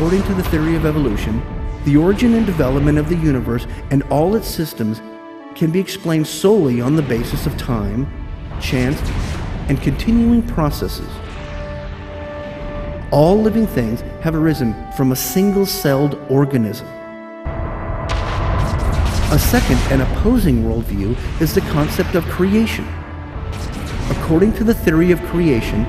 according to the theory of evolution, the origin and development of the universe and all its systems can be explained solely on the basis of time, chance, and continuing processes. All living things have arisen from a single celled organism. A second and opposing worldview is the concept of creation. According to the theory of creation,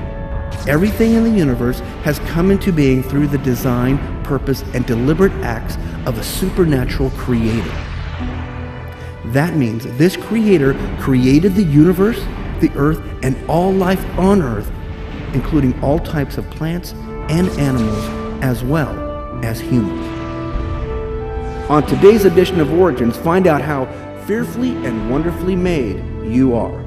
everything in the universe has come into being through the design, purpose, and deliberate acts of a supernatural creator. That means this creator created the universe, the earth, and all life on earth, including all types of plants and animals, as well as humans. On today's edition of Origins, find out how fearfully and wonderfully made you are.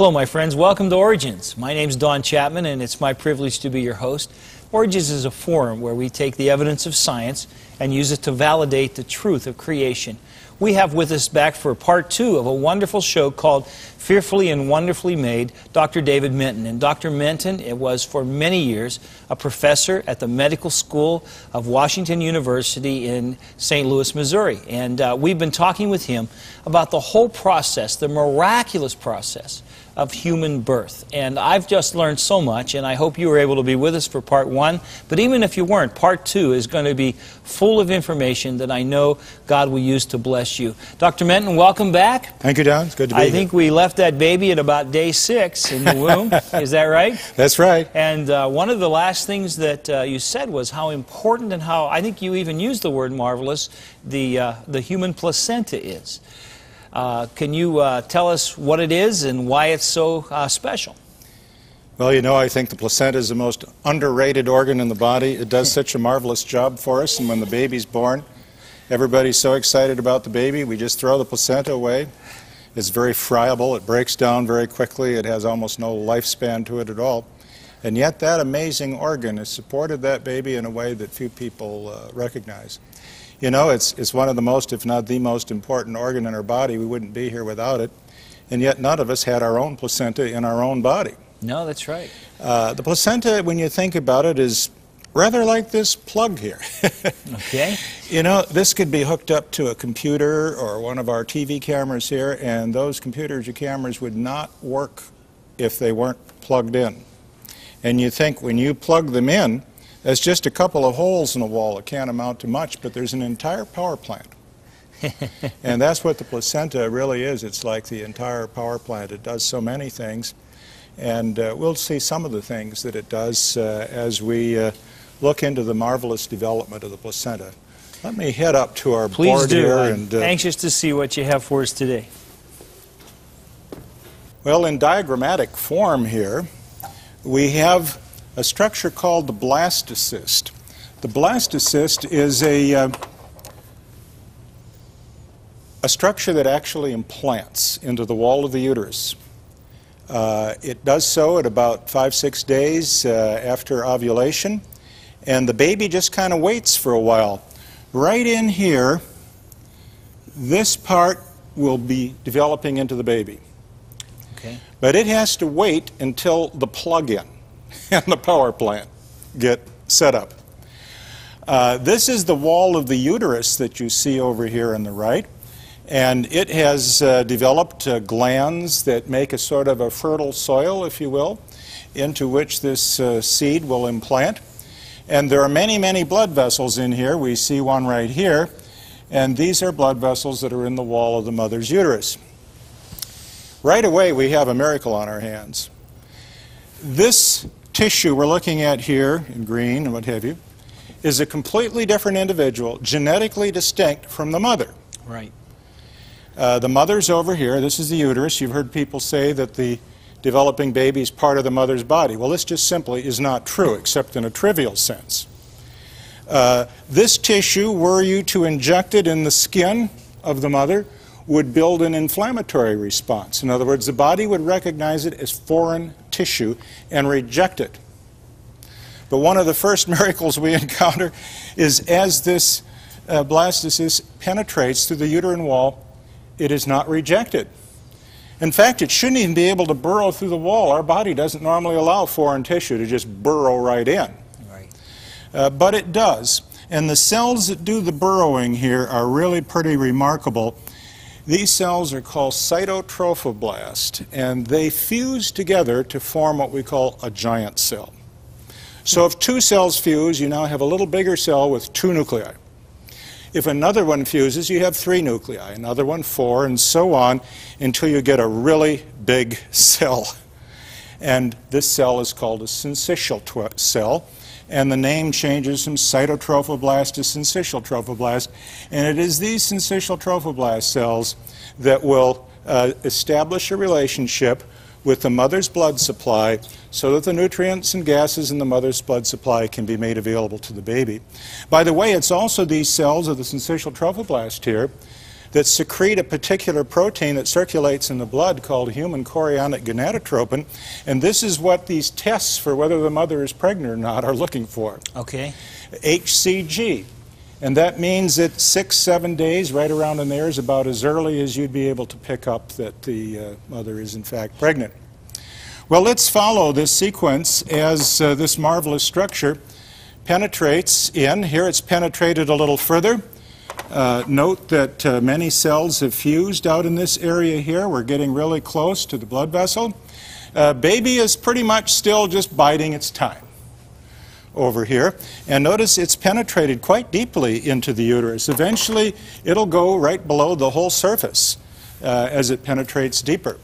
Hello, my friends. Welcome to Origins. My name is Don Chapman, and it's my privilege to be your host. Origins is a forum where we take the evidence of science and use it to validate the truth of creation. We have with us back for part two of a wonderful show called Fearfully and Wonderfully Made, Dr. David Menton. And Dr. Menton it was for many years a professor at the Medical School of Washington University in St. Louis, Missouri. And uh, we've been talking with him about the whole process, the miraculous process of human birth. And I've just learned so much, and I hope you were able to be with us for part one. But even if you weren't, part two is going to be full of information that I know God will use to bless you. Dr. Menton, welcome back. Thank you, Don. It's good to be I here. think we left that baby at about day six in the womb. is that right? That's right. And uh, one of the last things that uh, you said was how important and how, I think you even used the word marvelous, the, uh, the human placenta is. Uh, can you uh, tell us what it is and why it's so uh, special? Well, you know, I think the placenta is the most underrated organ in the body. It does such a marvelous job for us, and when the baby's born, everybody's so excited about the baby, we just throw the placenta away. It's very friable, it breaks down very quickly, it has almost no lifespan to it at all. And yet, that amazing organ has supported that baby in a way that few people uh, recognize. You know, it's, it's one of the most, if not the most important organ in our body. We wouldn't be here without it. And yet, none of us had our own placenta in our own body. No, that's right. Uh, the placenta, when you think about it, is rather like this plug here. okay. You know, this could be hooked up to a computer or one of our TV cameras here, and those computers or cameras would not work if they weren't plugged in. And you think when you plug them in, there's just a couple of holes in the wall. It can't amount to much, but there's an entire power plant. and that's what the placenta really is. It's like the entire power plant. It does so many things. And uh, we'll see some of the things that it does uh, as we uh, look into the marvelous development of the placenta. Let me head up to our Please board do. here. I'm and, uh, anxious to see what you have for us today. Well, in diagrammatic form here, we have a structure called the blastocyst. The blastocyst is a, uh, a structure that actually implants into the wall of the uterus. Uh, it does so at about five, six days uh, after ovulation, and the baby just kind of waits for a while. Right in here, this part will be developing into the baby. Okay. But it has to wait until the plug-in and the power plant get set up. Uh, this is the wall of the uterus that you see over here on the right. And it has uh, developed uh, glands that make a sort of a fertile soil, if you will, into which this uh, seed will implant. And there are many, many blood vessels in here. We see one right here. And these are blood vessels that are in the wall of the mother's uterus. Right away, we have a miracle on our hands. This tissue we're looking at here in green and what have you is a completely different individual, genetically distinct from the mother. Right. Uh, the mother's over here. This is the uterus. You've heard people say that the developing baby is part of the mother's body. Well, this just simply is not true, except in a trivial sense. Uh, this tissue, were you to inject it in the skin of the mother, would build an inflammatory response. In other words, the body would recognize it as foreign tissue and reject it. But one of the first miracles we encounter is as this uh, blastocyst penetrates through the uterine wall, it is not rejected. In fact, it shouldn't even be able to burrow through the wall. Our body doesn't normally allow foreign tissue to just burrow right in. Right. Uh, but it does. And the cells that do the burrowing here are really pretty remarkable. These cells are called cytotrophoblast, and they fuse together to form what we call a giant cell. So if two cells fuse, you now have a little bigger cell with two nuclei. If another one fuses, you have three nuclei, another one four, and so on until you get a really big cell. And this cell is called a syncytial cell, and the name changes from cytotrophoblast to syncytial trophoblast. And it is these syncytial trophoblast cells that will uh, establish a relationship with the mother's blood supply so that the nutrients and gases in the mother's blood supply can be made available to the baby. By the way, it's also these cells of the syncytial trophoblast here that secrete a particular protein that circulates in the blood called human chorionic gonadotropin, and this is what these tests for whether the mother is pregnant or not are looking for. Okay. HCG. And that means that six, seven days, right around in there, is about as early as you'd be able to pick up that the uh, mother is in fact pregnant. Well, let's follow this sequence as uh, this marvelous structure penetrates in. Here it's penetrated a little further. Uh, note that uh, many cells have fused out in this area here. We're getting really close to the blood vessel. Uh, baby is pretty much still just biding its time over here. And notice it's penetrated quite deeply into the uterus. Eventually, it'll go right below the whole surface uh, as it penetrates deeper.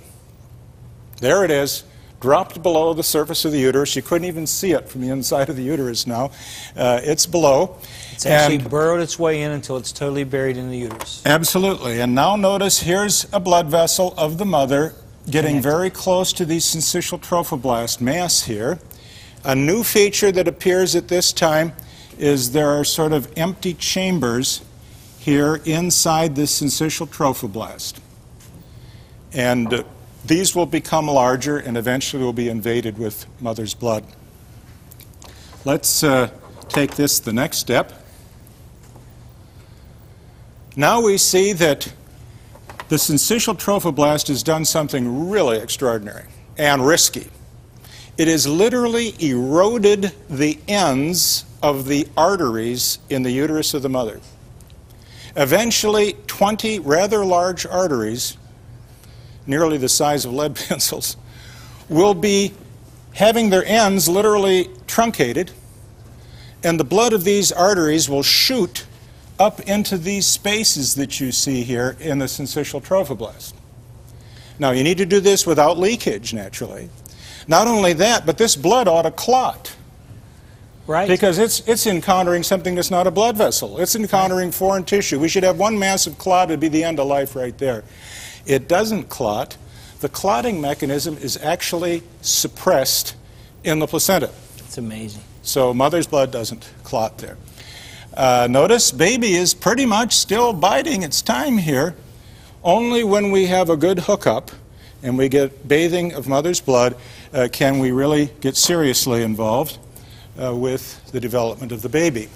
There it is, dropped below the surface of the uterus. You couldn't even see it from the inside of the uterus now. Uh, it's below. It's actually and burrowed its way in until it's totally buried in the uterus. Absolutely. And now notice here's a blood vessel of the mother getting very close to the syncytial trophoblast mass here. A new feature that appears at this time is there are sort of empty chambers here inside this syncytial trophoblast. And uh, these will become larger and eventually will be invaded with mother's blood. Let's uh, take this the next step. Now we see that the syncytial trophoblast has done something really extraordinary and risky. It has literally eroded the ends of the arteries in the uterus of the mother. Eventually, 20 rather large arteries, nearly the size of lead pencils, will be having their ends literally truncated, and the blood of these arteries will shoot up into these spaces that you see here in the syncytial trophoblast. Now, you need to do this without leakage, naturally. Not only that, but this blood ought to clot. Right. Because it's, it's encountering something that's not a blood vessel. It's encountering foreign tissue. We should have one massive clot, it'd be the end of life right there. It doesn't clot. The clotting mechanism is actually suppressed in the placenta. It's amazing. So mother's blood doesn't clot there. Uh, notice baby is pretty much still biding its time here. Only when we have a good hookup and we get bathing of mother's blood, uh, can we really get seriously involved uh, with the development of the baby?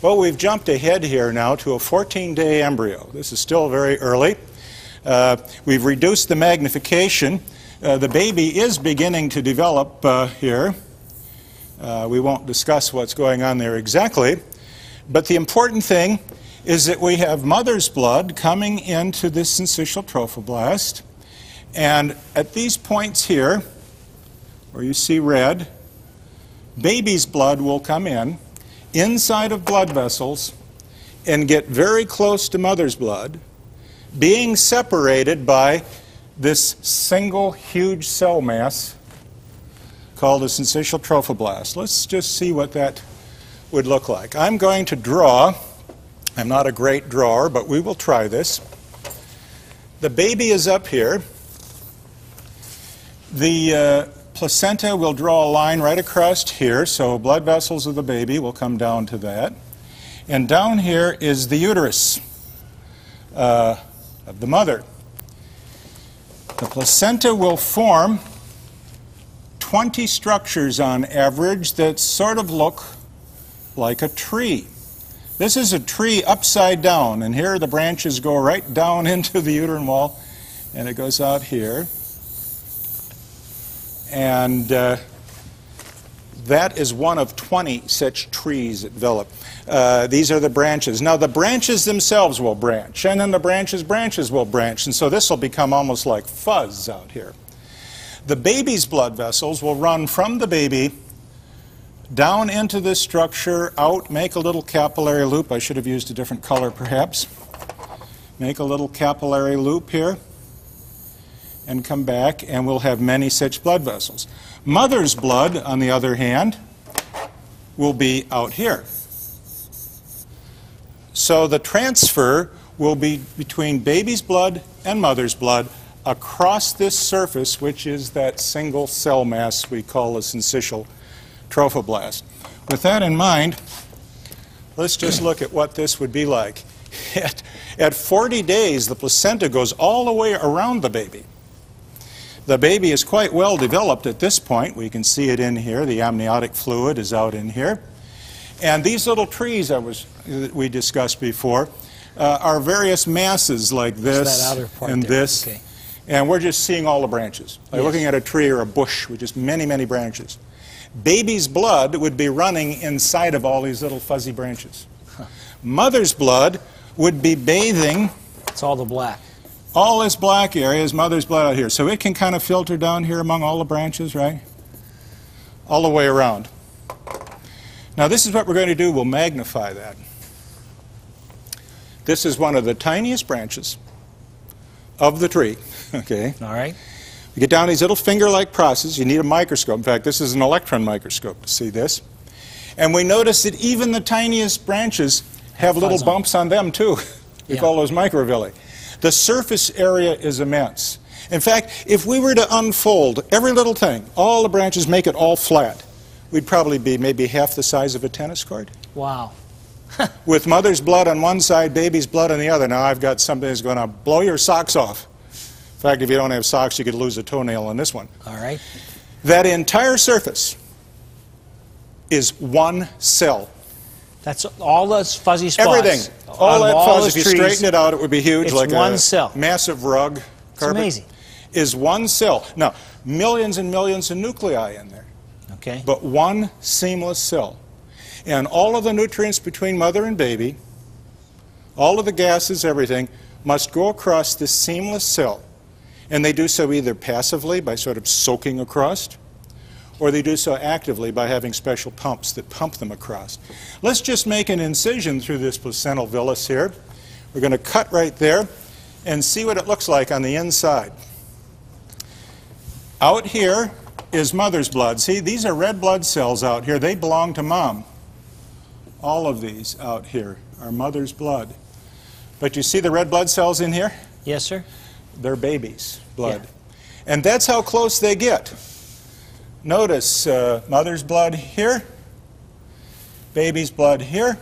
Well, we've jumped ahead here now to a 14 day embryo. This is still very early. Uh, we've reduced the magnification. Uh, the baby is beginning to develop uh, here. Uh, we won't discuss what's going on there exactly. But the important thing is that we have mother's blood coming into this syncytial trophoblast. And at these points here, where you see red, baby's blood will come in, inside of blood vessels and get very close to mother's blood, being separated by this single huge cell mass called a syncytial trophoblast. Let's just see what that would look like. I'm going to draw, I'm not a great drawer, but we will try this. The baby is up here. The uh, placenta will draw a line right across here, so blood vessels of the baby will come down to that. And down here is the uterus uh, of the mother. The placenta will form 20 structures on average that sort of look like a tree. This is a tree upside down, and here the branches go right down into the uterine wall, and it goes out here. And uh, that is one of 20 such trees that develop. Uh, these are the branches. Now, the branches themselves will branch, and then the branches' branches will branch, and so this will become almost like fuzz out here. The baby's blood vessels will run from the baby down into this structure, out, make a little capillary loop. I should have used a different color perhaps. Make a little capillary loop here and come back, and we'll have many such blood vessels. Mother's blood, on the other hand, will be out here. So the transfer will be between baby's blood and mother's blood across this surface, which is that single cell mass we call a syncytial trophoblast. With that in mind, let's just look at what this would be like. At, at 40 days, the placenta goes all the way around the baby. The baby is quite well developed at this point. We can see it in here. The amniotic fluid is out in here. And these little trees that, was, that we discussed before uh, are various masses like this and there. this. Okay. And we're just seeing all the branches. Like Yes. looking at a tree or a bush with just many, many branches. Baby's blood would be running inside of all these little fuzzy branches. Mother's blood would be bathing It's all the black. All this black area is mother's blood out here. So it can kind of filter down here among all the branches, right? All the way around. Now this is what we're going to do. We'll magnify that. This is one of the tiniest branches of the tree. Okay. All right. You get down these little finger-like processes. You need a microscope. In fact, this is an electron microscope to see this. And we notice that even the tiniest branches have little Fuzz on. bumps on them too. we Yeah. call those microvilli. The surface area is immense. In fact, if we were to unfold every little thing, all the branches, make it all flat, we'd probably be maybe half the size of a tennis court. Wow. With mother's blood on one side, baby's blood on the other. Now I've got something that's going to blow your socks off. In fact, if you don't have socks, you could lose a toenail on this one. All right. That entire surface is one cell. That's all those fuzzy spots. Everything. All that all fuzz, if you trees. straighten it out, it would be huge, It's like one a cell. massive rug. carpet, amazing. Is one cell. Now, millions and millions of nuclei in there, Okay. but one seamless cell. And all of the nutrients between mother and baby, all of the gases, everything, must go across this seamless cell. And they do so either passively by sort of soaking across, or they do so actively by having special pumps that pump them across. Let's just make an incision through this placental villus here. We're going to cut right there and see what it looks like on the inside. Out here is mother's blood. See, these are red blood cells out here. They belong to mom. All of these out here are mother's blood. But you see the red blood cells in here? yes, sir. They're babies' blood. Yeah. And that's how close they get. Notice uh, mother's blood here, baby's blood here,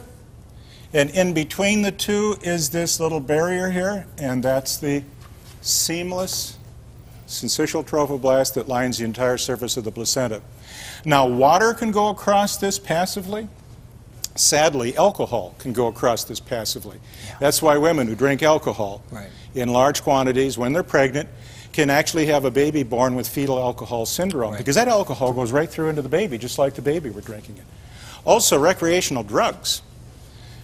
and in between the two is this little barrier here, and that's the seamless syncytial trophoblast that lines the entire surface of the placenta. Now, water can go across this passively. Sadly, alcohol can go across this passively. That's why women who drink alcohol Right. in large quantities when they're pregnant can actually have a baby born with fetal alcohol syndrome Right. because that alcohol goes right through into the baby just like the baby we're drinking it. Also, recreational drugs.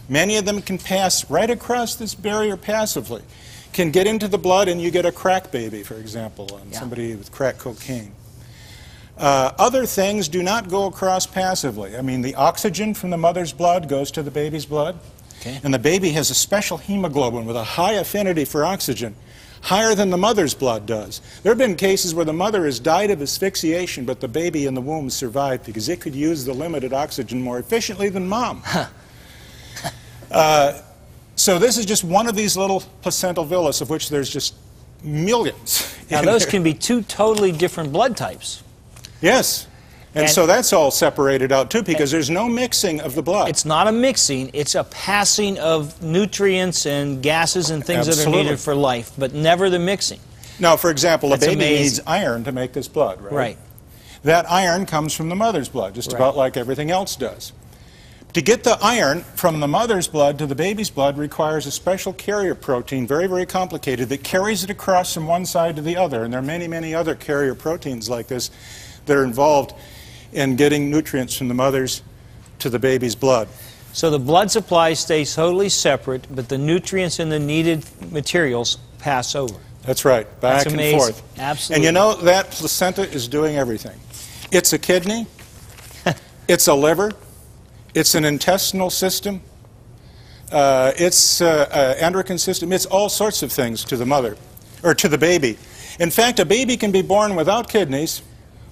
Many of them can pass right across this barrier passively. Can get into the blood and you get a crack baby, for example, on Yeah. somebody with crack cocaine. Uh, other things do not go across passively. I mean, the oxygen from the mother's blood goes to the baby's blood. Okay. And the baby has a special hemoglobin with a high affinity for oxygen, higher than the mother's blood does. There have been cases where the mother has died of asphyxiation, but the baby in the womb survived because it could use the limited oxygen more efficiently than mom. uh, so this is just one of these little placental villus, of which there's just millions. Now, those can be two totally different blood types. Yes. And, And- so that's all separated out too because there's no mixing of the blood. It's not a mixing, it's a passing of nutrients and gases and things that are needed for life, but never the mixing. now, for example, a baby amazing. needs iron to make this blood, right? Right. That iron comes from the mother's blood, just Right. about like everything else does. To get the iron from the mother's blood to the baby's blood requires a special carrier protein, very, very complicated, that carries it across from one side to the other. And there are many, many other carrier proteins like this that are involved in getting nutrients from the mother's to the baby's blood. So the blood supply stays totally separate, but the nutrients and the needed materials pass over. That's right, back That's and forth. Absolutely. And you know, that placenta is doing everything. It's a kidney, it's a liver, it's an intestinal system, uh, it's uh, uh, endocrine system, it's all sorts of things to the mother, or to the baby. In fact, a baby can be born without kidneys,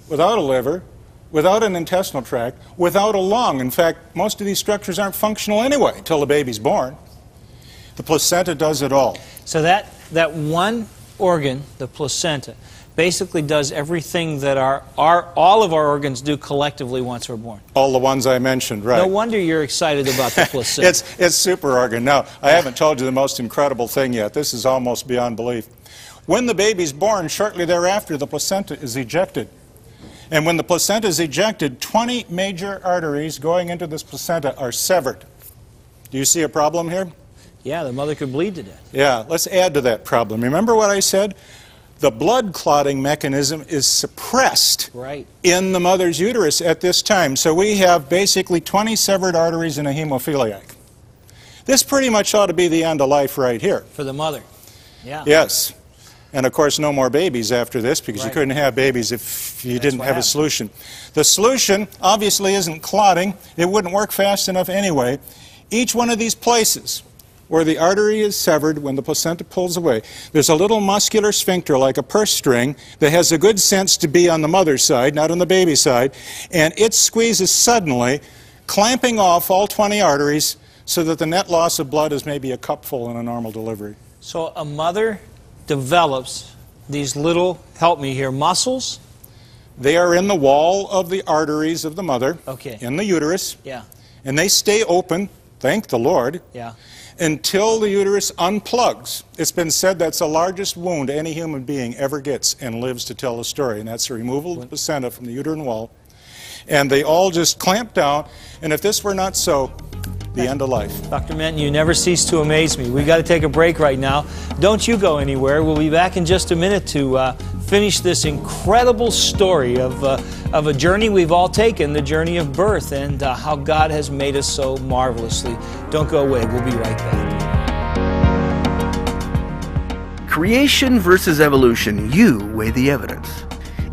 without a liver, without an intestinal tract, without a lung. In fact, most of these structures aren't functional anyway until the baby's born. The placenta does it all. So that, that one organ, the placenta, basically does everything that our, our, all of our organs do collectively once we're born. All the ones I mentioned, right? No wonder you're excited about the placenta. It's, it's super organ. Now, I haven't told you the most incredible thing yet. This is almost beyond belief. When the baby's born, shortly thereafter, the placenta is ejected. And when the placenta is ejected, 20 major arteries going into this placenta are severed. Do you see a problem here? yeah, the mother could bleed to death. Yeah, let's add to that problem. Remember what I said? The blood clotting mechanism is suppressed Right. in the mother's uterus at this time. So we have basically 20 severed arteries in a hemophiliac. This pretty much ought to be the end of life right here. For the mother. Yeah. Yes. And of course, no more babies after this because you couldn't have babies if you That's didn't have a solution. The solution obviously isn't clotting, it wouldn't work fast enough anyway. Each one of these places where the artery is severed when the placenta pulls away, there's a little muscular sphincter like a purse string that has a good sense to be on the mother's side, not on the baby's side, and it squeezes suddenly, clamping off all 20 arteries so that the net loss of blood is maybe a cupful in a normal delivery. So a mother develops these little, help me here, muscles. They are in the wall of the arteries of the mother, Okay. in the uterus, Yeah. and they stay open, thank the Lord, Yeah. until the uterus unplugs. It's been said that's the largest wound any human being ever gets and lives to tell the story, and that's the removal of the placenta from the uterine wall. And they all just clamp down, and if this were not so, the end of life. Dr. Menton, you never cease to amaze me. we got to take a break right now. Don't you go anywhere. We'll be back in just a minute to uh, finish this incredible story of, uh, of a journey we've all taken, the journey of birth, and uh, how God has made us so marvelously. Don't go away. We'll be right back. Creation versus evolution, you weigh the evidence.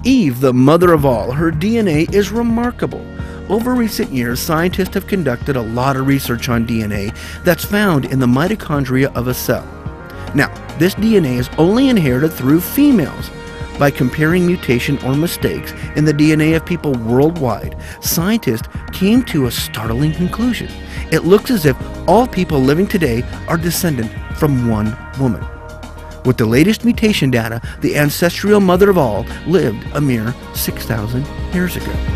Eve, the mother of all, her DNA is remarkable. Over recent years, scientists have conducted a lot of research on DNA that's found in the mitochondria of a cell. Now, this DNA is only inherited through females. By comparing mutation or mistakes in the DNA of people worldwide, scientists came to a startling conclusion. It looks as if all people living today are descendant from one woman. With the latest mutation data, the ancestral mother of all lived a mere 6,000 years ago.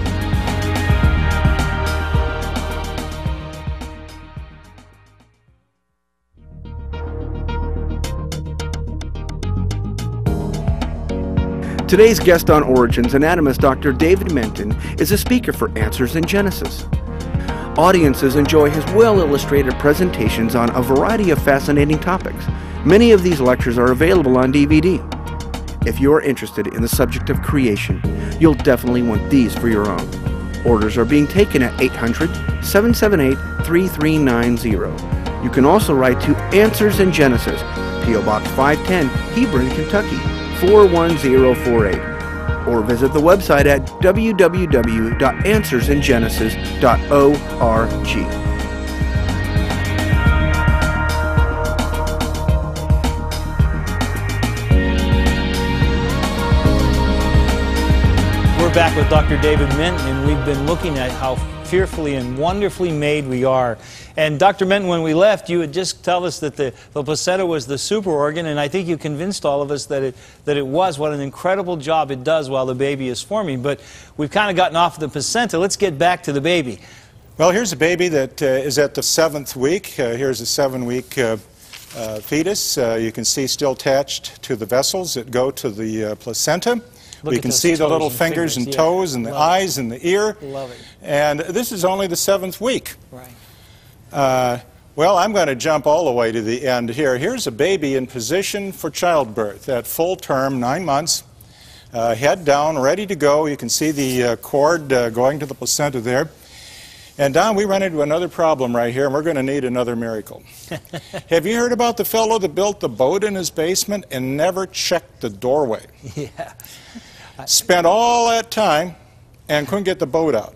Today's guest on Origins, anatomist Dr. David Menton, is a speaker for Answers in Genesis. Audiences enjoy his well illustrated presentations on a variety of fascinating topics. Many of these lectures are available on DVD. If you're interested in the subject of creation, you'll definitely want these for your own. Orders are being taken at 800 778 3390. You can also write to Answers in Genesis, P.O. Box 510, Hebron, Kentucky 41048. or visit the website at www.answersingenesis.org. We're back with Dr. David Menton, and we've been looking at how fearfully and wonderfully made we are. And Dr. Menton, when we left, you had just told us that the, the placenta was the super organ, and I think you convinced all of us that it, that it was. What an incredible job it does while the baby is forming. But we've kind of gotten off the placenta. Let's get back to the baby. Well, here's a baby that uh, is at the seventh week. Uh, here's a seven-week uh, uh fetus. Uh, you can see still attached to the vessels that go to the uh, placenta. Look we can see the little fingers, fingers and yeah. toes and the Love eyes it. and the ear. Love it. And this is only the seventh week. Right. Uh, well, I'm going to jump all the way to the end here. Here's a baby in position for childbirth at full term, nine months, uh, head down, ready to go. You can see the uh, cord uh, going to the placenta there. And Don, we run into another problem right here, and we're going to need another miracle. Have you heard about the fellow that built the boat in his basement and never checked the doorway? Yeah. Spent all that time and couldn't get the boat out.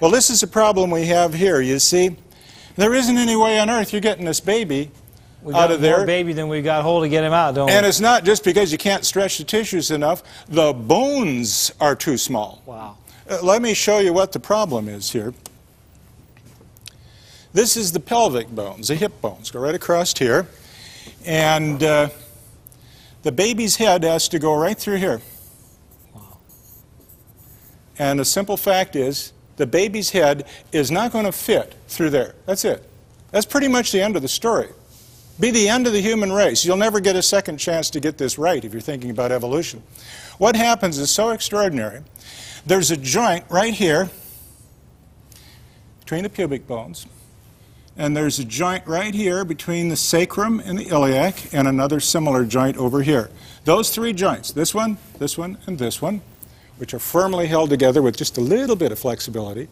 Well, this is the problem we have here. You see, there isn't any way on earth you're getting this baby we out got of there. more baby than we got hold to get him out, don't And we? it's not just because you can't stretch the tissues enough, the bones are too small. Wow. Uh, let me show you what the problem is here. This is the pelvic bones, the hip bones, go right across here. And uh, the baby's head has to go right through here. Wow. And the simple fact is, the baby's head is not going to fit through there. That's it. That's pretty much the end of the story. Be the end of the human race. You'll never get a second chance to get this right if you're thinking about evolution. What happens is so extraordinary. There's a joint right here between the pubic bones, and there's a joint right here between the sacrum and the iliac, and another similar joint over here. Those three joints, this one, this one, and this one, which are firmly held together with just a little bit of flexibility.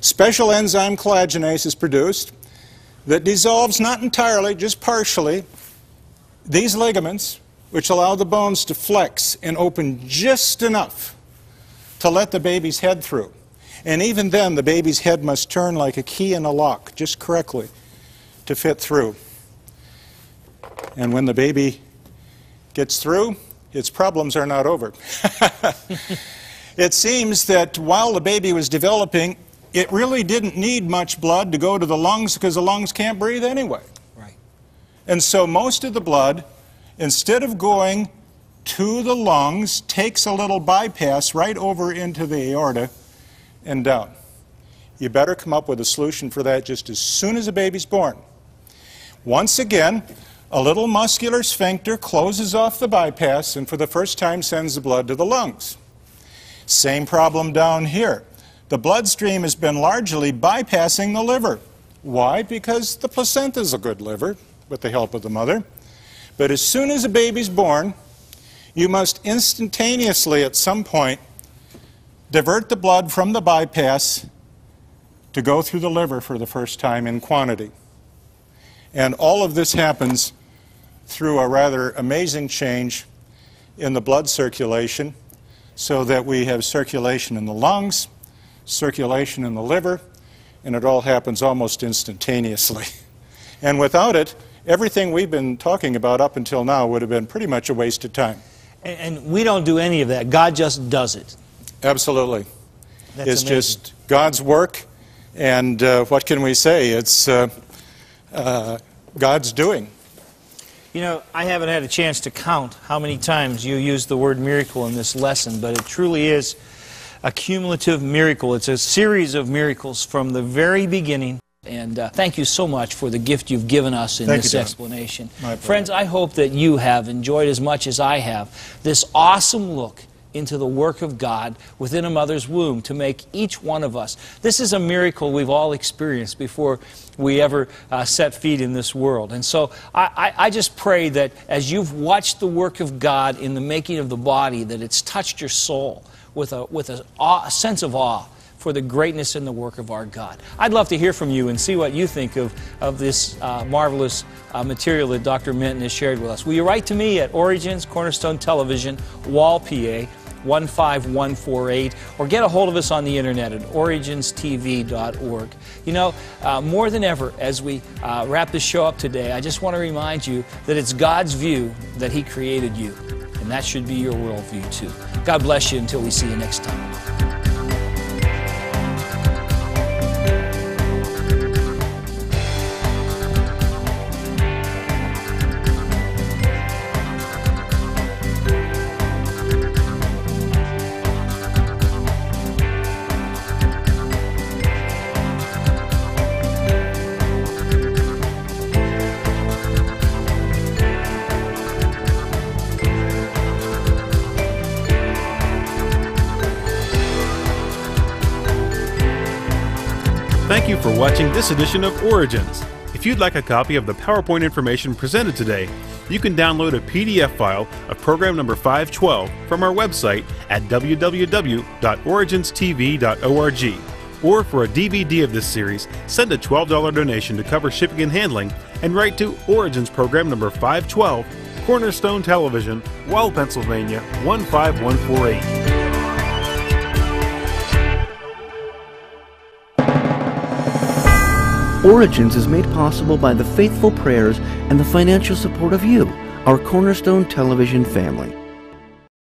Special enzyme collagenase is produced that dissolves not entirely, just partially, these ligaments, which allow the bones to flex and open just enough to let the baby's head through. And even then, the baby's head must turn like a key in a lock, just correctly, to fit through. And when the baby gets through, its problems are not over. it seems that while the baby was developing, it really didn't need much blood to go to the lungs because the lungs can't breathe anyway. Right. And so most of the blood, instead of going to the lungs, takes a little bypass right over into the aorta and down. You better come up with a solution for that just as soon as the baby's born. Once again, a little muscular sphincter closes off the bypass and for the first time sends the blood to the lungs. Same problem down here. The bloodstream has been largely bypassing the liver. Why? Because the placenta is a good liver with the help of the mother. But as soon as a baby's born, you must instantaneously at some point divert the blood from the bypass to go through the liver for the first time in quantity. And all of this happens through a rather amazing change in the blood circulation so that we have circulation in the lungs, circulation in the liver, and it all happens almost instantaneously. And without it, everything we've been talking about up until now would have been pretty much a waste of time. And, and we don't do any of that. God just does it. Absolutely. That's it's amazing. just God's work, and uh, what can we say? It's uh, uh, God's doing. You know, I haven't had a chance to count how many times you use the word miracle in this lesson, but it truly is a cumulative miracle. It's a series of miracles from the very beginning. And uh, thank you so much for the gift you've given us in Thank this you, explanation. Friends, I hope that you have enjoyed as much as I have this awesome look into the work of God within a mother's womb to make each one of us. This is a miracle we've all experienced before we ever uh, set feet in this world. And so I, I, I just pray that as you've watched the work of God in the making of the body, that it's touched your soul with a, with a, awe, a sense of awe for the greatness and the work of our God. I'd love to hear from you and see what you think of, of this uh, marvelous uh, material that Dr. Menton has shared with us. Will you write to me at Origins Cornerstone Television, Wall, PA, 15148, or get a hold of us on the internet at originstv.org. You know, uh, more than ever, as we uh, wrap this show up today, I just want to remind you that it's God's view that He created you, and that should be your worldview too. God bless you until we see you next time. You for watching this edition of Origins. If you'd like a copy of the PowerPoint information presented today, you can download a PDF file of program number 512 from our website at www.originstv.org. Or for a DVD of this series, send a $12 donation to cover shipping and handling and write to Origins program number 512, Cornerstone Television, Wall, Pennsylvania 15148. Origins is made possible by the faithful prayers and the financial support of you, our Cornerstone Television family.